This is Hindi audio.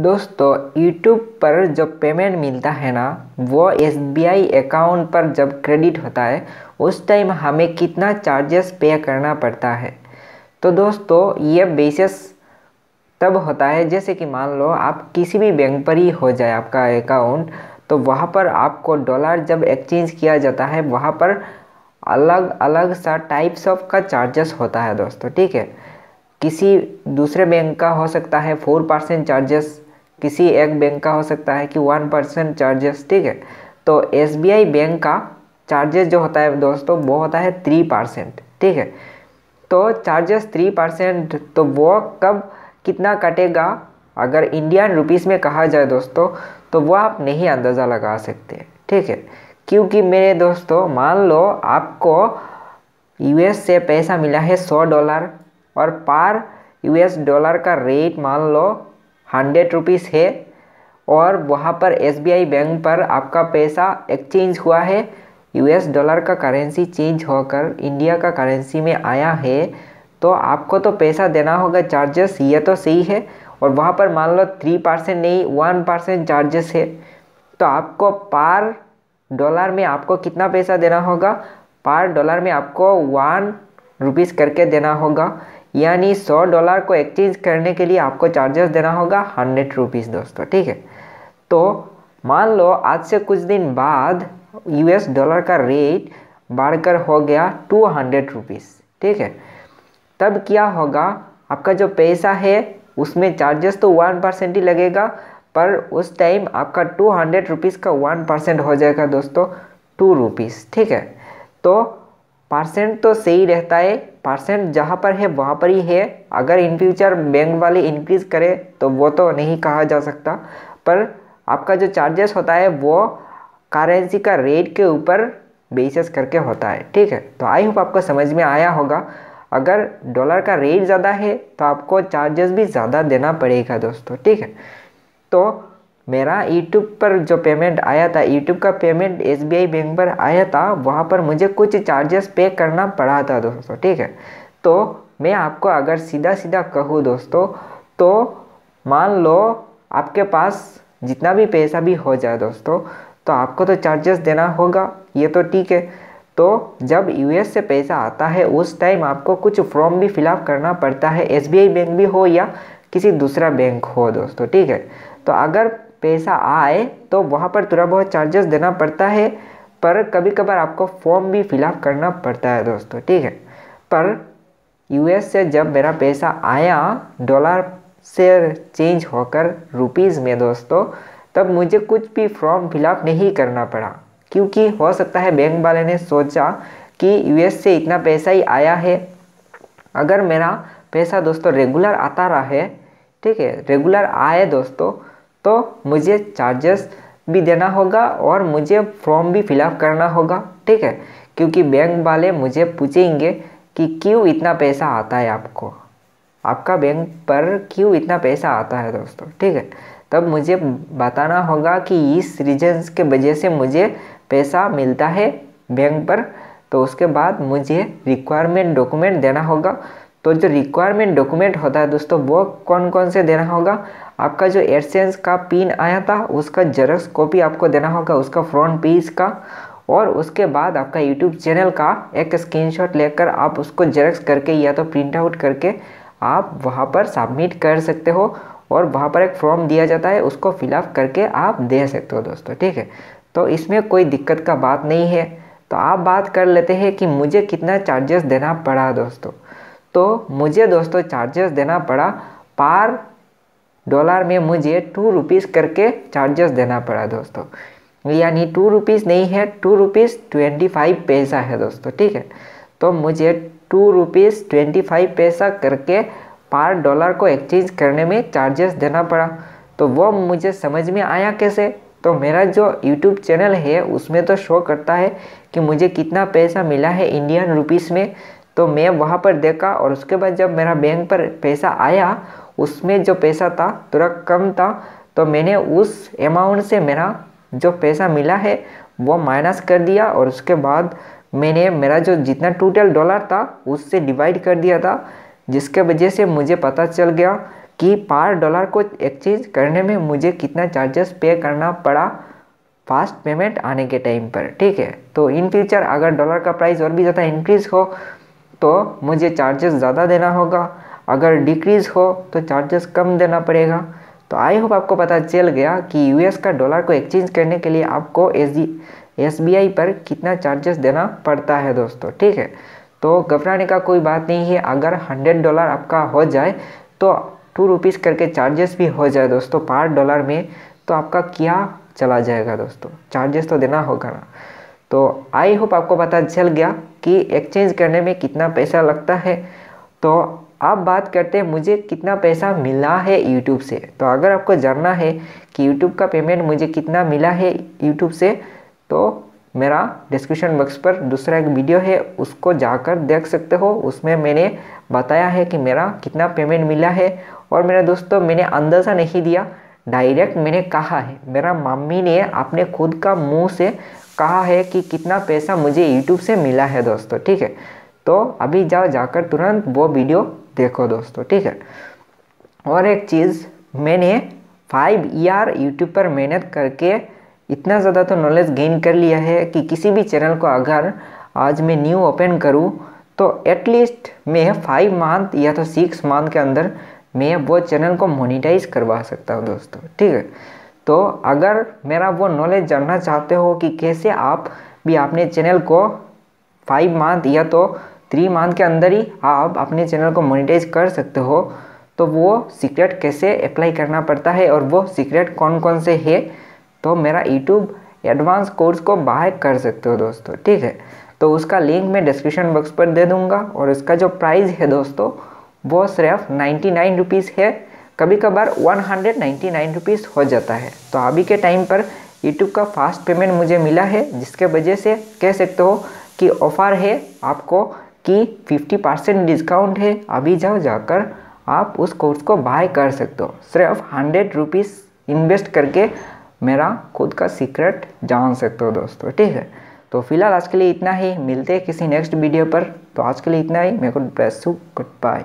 दोस्तों यूट्यूब पर जो पेमेंट मिलता है ना, वो SBI अकाउंट पर जब क्रेडिट होता है, उस टाइम हमें कितना चार्जेस पे करना पड़ता है। तो दोस्तों, ये बेसिस तब होता है, जैसे कि मान लो आप किसी भी बैंक पर ही हो जाए आपका अकाउंट तो वहाँ पर आपको डॉलर जब एक्सचेंज किया जाता है, वहाँ पर अलग अलग सा टाइप्स ऑफ़ का चार्जेस होता है दोस्तों, ठीक है? किसी दूसरे बैंक का हो सकता है फोर परसेंट चार्जेस किसी एक बैंक का हो सकता है कि वन परसेंट चार्जेस ठीक है? तो एसबीआई बैंक का चार्जेस जो होता है दोस्तों, वो होता है थ्री परसेंट ठीक है? तो चार्जेस थ्री परसेंट तो वो कब, कितना कटेगा? अगर इंडियन रुपीज़ में कहा जाए दोस्तों तो वो आप नहीं अंदाज़ा लगा सकते, ठीक है? क्योंकि मेरे दोस्तों, मान लो आपको यूएस से पैसा मिला है सौ डॉलर, और पार यूएस डॉलर का रेट मान लो हंड्रेड रुपीज़ है और वहाँ पर एसबीआई बैंक पर आपका पैसा एक्सचेंज हुआ है। यूएस डॉलर का करेंसी चेंज होकर इंडिया का करेंसी में आया है। तो आपको तो पैसा देना होगा चार्जेस, ये तो सही है। और वहाँ पर मान लो थ्री परसेंट नहीं वन परसेंट चार्जेस है। तो आपको पार डॉलर में आपको कितना पैसा देना होगा? पार डॉलर में आपको वन रुपीज़ करके देना होगा। यानी सौ डॉलर को एक्सचेंज करने के लिए आपको चार्जेस देना होगा हंड्रेड रुपीज़ दोस्तों, ठीक है? तो मान लो आज से कुछ दिन बाद यूएस डॉलर का रेट बढ़कर हो गया टू हंड्रेड रुपीज़ ठीक है? तब क्या होगा? आपका जो पैसा है, उसमें चार्जेस तो वन परसेंट ही लगेगा, पर उस टाइम आपका टू हंड्रेड रुपीज़ का वन परसेंट हो जाएगा दोस्तों टू रुपीज़ ठीक है? तो परसेंट तो सही रहता है परसेंट जहाँ पर है, वहाँ पर ही है। अगर इन फ्यूचर बैंक वाले इंक्रीज़ करे तो वो तो नहीं कहा जा सकता। पर आपका जो चार्जेस होता है, वो करेंसी का रेट के ऊपर बेसिस करके होता है, ठीक है? तो आई होप आपको समझ में आया होगा। अगर डॉलर का रेट ज़्यादा है तो आपको चार्जेस भी ज़्यादा देना पड़ेगा दोस्तों, ठीक है? तो मेरा यूट्यूब पर जो पेमेंट आया था यूट्यूब का पेमेंट एसबीआई बैंक पर आया था, वहाँ पर मुझे कुछ चार्जेस पे करना पड़ा था दोस्तों, ठीक है? तो मैं आपको अगर सीधा सीधा कहूँ दोस्तों तो मान लो आपके पास जितना भी पैसा भी हो जाए दोस्तों तो आपको तो चार्जेस देना होगा, ये तो ठीक है। तो जब यूएस से पैसा आता है, उस टाइम आपको कुछ फॉर्म भी फिलअप करना पड़ता है एस बैंक भी हो या किसी दूसरा बैंक हो दोस्तों, ठीक है? तो अगर पैसा आए तो वहाँ पर थोड़ा बहुत चार्जेस देना पड़ता है। पर कभी कभार आपको फॉर्म भी फिलअप करना पड़ता है दोस्तों, ठीक है? पर यूएस से जब मेरा पैसा आया डॉलर से चेंज होकर रुपीज़ में दोस्तों, तब मुझे कुछ भी फॉर्म फिलअप नहीं करना पड़ा। क्योंकि हो सकता है बैंक वाले ने सोचा कि यूएस से इतना पैसा ही आया है। अगर मेरा पैसा दोस्तों रेगुलर आता रहा, ठीक है? रेगुलर आए दोस्तों तो मुझे चार्जेस भी देना होगा और मुझे फॉर्म भी फिलअप करना होगा, ठीक है? क्योंकि बैंक वाले मुझे पूछेंगे कि क्यों इतना पैसा आता है आपको? आपका बैंक पर क्यों इतना पैसा आता है दोस्तों, ठीक है? तब मुझे बताना होगा कि इस रीजन्स के वजह से मुझे पैसा मिलता है बैंक पर तो उसके बाद मुझे रिक्वायरमेंट डॉक्यूमेंट देना होगा। तो जो रिक्वायरमेंट डॉक्यूमेंट होता है दोस्तों, वो कौन कौन से देना होगा? आपका जो एयरसेंस का पिन आया था, उसका जेरक्स कॉपी आपको देना होगा, उसका फ्रंट पेज का और उसके बाद आपका यूट्यूब चैनल का एक स्क्रीनशॉट लेकर आप उसको जेरक्स करके या तो प्रिंट आउट करके आप वहाँ पर सबमिट कर सकते हो और वहाँ पर एक फॉर्म दिया जाता है, उसको फिलअप करके आप दे सकते हो दोस्तों, ठीक है? तो इसमें कोई दिक्कत का बात नहीं है। तो आप बात कर लेते हैं कि मुझे कितना चार्जेस देना पड़ा दोस्तों। तो मुझे दोस्तों चार्जेस देना पड़ा। पार डॉलर में मुझे टू रुपीज़ करके चार्जेस देना पड़ा दोस्तों। यानी टू रुपीज़ नहीं है टू रुपीज़ ट्वेंटी फाइव पैसा है दोस्तों, ठीक है? तो मुझे टू रुपीज़ ट्वेंटी फाइव पैसा करके पार डॉलर को एक्सचेंज करने में चार्जेस देना पड़ा। तो वो मुझे समझ में आया कैसे? तो मेरा जो यूट्यूब चैनल है, उसमें तो शो करता है कि मुझे कितना पैसा मिला है इंडियन रुपीज़ में। तो मैं वहाँ पर देखा और उसके बाद जब मेरा बैंक पर पैसा आया, उसमें जो पैसा था, थोड़ा कम था तो मैंने उस अमाउंट से मेरा जो पैसा मिला है, वो माइनस कर दिया और उसके बाद मैंने मेरा जो जितना टोटल डॉलर था, उससे डिवाइड कर दिया था, जिसके वजह से मुझे पता चल गया कि पार डॉलर को एक्सचेंज करने में मुझे कितना चार्जेस पे करना पड़ा फास्ट पेमेंट आने के टाइम पर, ठीक है? तो इन फ्यूचर अगर डॉलर का प्राइस और भी ज़्यादा इंक्रीज़ हो तो मुझे चार्जेस ज़्यादा देना होगा। अगर डिक्रीज़ हो तो चार्जेस कम देना पड़ेगा। तो आई होप आपको पता चल गया कि यूएस का डॉलर को एक्सचेंज करने के लिए आपको एस बी पर कितना चार्जेस देना पड़ता है दोस्तों, ठीक है? तो घबराने का कोई बात नहीं है। अगर हंड्रेड डॉलर आपका हो जाए तो टू रुपीज़ करके चार्जेस भी हो जाए दोस्तों पार डॉलर में तो आपका क्या चला जाएगा दोस्तों? चार्जेस तो देना होगा ना। तो आई होप आपको पता चल गया कि एक्सचेंज करने में कितना पैसा लगता है। तो आप बात करते हैं, मुझे कितना पैसा मिला है यूट्यूब से। तो अगर आपको जानना है कि यूट्यूब का पेमेंट मुझे कितना मिला है यूट्यूब से तो मेरा डिस्क्रिप्शन बॉक्स पर दूसरा एक वीडियो है, उसको जाकर देख सकते हो। उसमें मैंने बताया है कि मेरा कितना पेमेंट मिला है और मेरे दोस्तों, मैंने अंदाज़ा नहीं दिया डायरेक्ट मैंने कहा है। मेरा मम्मी ने अपने खुद का मुँह से कहा है कि कितना पैसा मुझे यूट्यूब से मिला है दोस्तों, ठीक है? तो अभी जाओ जाकर तुरंत वो वीडियो देखो दोस्तों, ठीक है? और एक चीज़, मैंने फाइव ईयर यूट्यूब पर मेहनत करके इतना ज़्यादा तो नॉलेज गेन कर लिया है कि किसी भी चैनल को अगर आज मैं न्यू ओपन करूँ तो एटलीस्ट मैं फाइव मंथ या तो सिक्स मंथ के अंदर मैं वो चैनल को मोनिटाइज करवा सकता हूँ दोस्तों, ठीक है? तो अगर मेरा वो नॉलेज जानना चाहते हो कि कैसे आप भी अपने चैनल को फाइव मंथ या तो थ्री मंथ के अंदर ही आप अपने चैनल को मोनिटाइज कर सकते हो तो वो सीक्रेट कैसे अप्लाई करना पड़ता है और वो सीक्रेट कौन कौन से है तो मेरा यूट्यूब एडवांस कोर्स को बाय कर सकते हो दोस्तों, ठीक है? तो उसका लिंक मैं डिस्क्रिप्शन बॉक्स पर दे दूँगा और इसका जो प्राइस है दोस्तों, वो सिर्फ़ नाइन्टी नाइन रुपीज़ है। कभी कभार one hundred ninety nine rupees हो जाता है। तो अभी के टाइम पर यूट्यूब का फास्ट पेमेंट मुझे मिला है, जिसके वजह से कह सकते हो कि ऑफ़र है आपको कि 50 परसेंट डिस्काउंट है। अभी जाओ जाकर आप उस कोर्स को बाय कर सकते हो। सिर्फ़ हंड्रेड रुपीज़ इन्वेस्ट करके मेरा खुद का सीक्रेट जान सकते हो दोस्तों, ठीक है? तो फ़िलहाल आज के लिए इतना ही। मिलते हैं किसी नेक्स्ट वीडियो पर। तो आज के लिए इतना ही। मेरे को बेस्ट गुड बाय